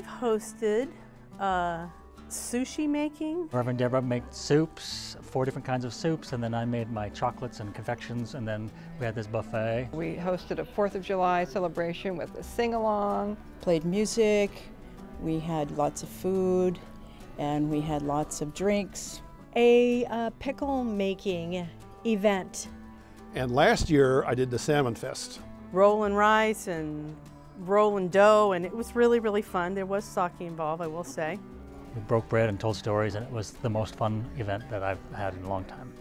have hosted uh, sushi making. Reverend Deborah made soups, four different kinds of soups, and then I made my chocolates and confections, and then we had this buffet. We hosted a 4th of July celebration with a sing-along. Played music, we had lots of food, and we had lots of drinks. A uh, pickle making event. And last year I did the Salmon Fest. Rolling rice and rolling dough, and it was really, really fun. There was sake involved, I will say. We broke bread and told stories, and it was the most fun event that I've had in a long time.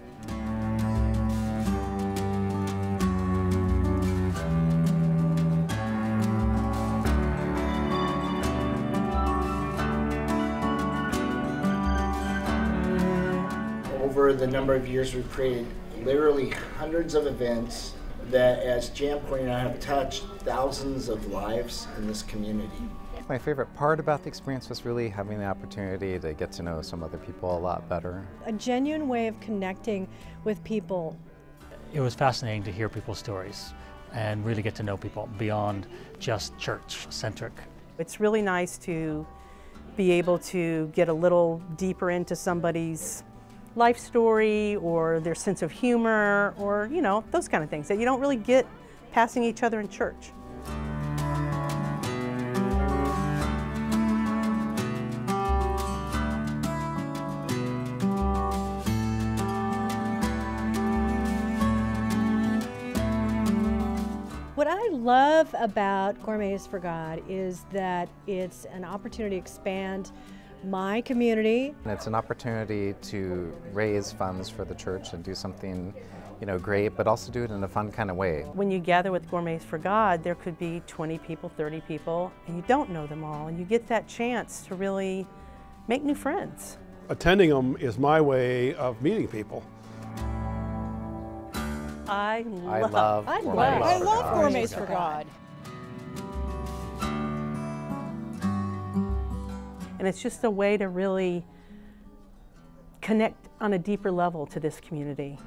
Over the number of years, we've created literally hundreds of events that, as Jan pointed out, have touched thousands of lives in this community. My favorite part about the experience was really having the opportunity to get to know some other people a lot better. A genuine way of connecting with people. It was fascinating to hear people's stories and really get to know people beyond just church centric. It's really nice to be able to get a little deeper into somebody's life story or their sense of humor or, you know, those kind of things that you don't really get passing each other in church. What I love about Gourmets for God is that it's an opportunity to expand my community. And it's an opportunity to raise funds for the church and do something, you know, great, but also do it in a fun kind of way. When you gather with Gourmets for God, there could be 20 people, 30 people, and you don't know them all, and you get that chance to really make new friends. Attending them is my way of meeting people. I I love, love I Gourmets love- for I love God. Gourmets for God. And it's just a way to really connect on a deeper level to this community.